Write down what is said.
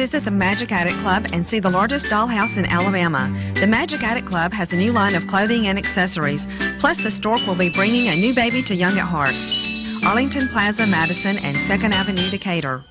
visit the Magic Attic Club and see the largest dollhouse in Alabama. The Magic Attic Club has a new line of clothing and accessories. Plus, the stork will be bringing a new baby to Young at Heart. Arlington Plaza, Madison, and 2nd Avenue, Decatur.